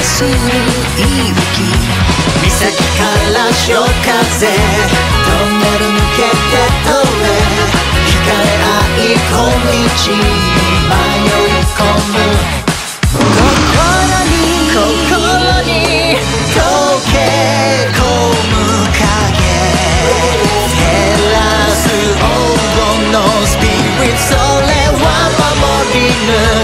息岬から潮風トンネル抜けて通れ光合い小道迷い込む。心に心に溶け込む影。照らす黄金のスピリットそれは守り抜く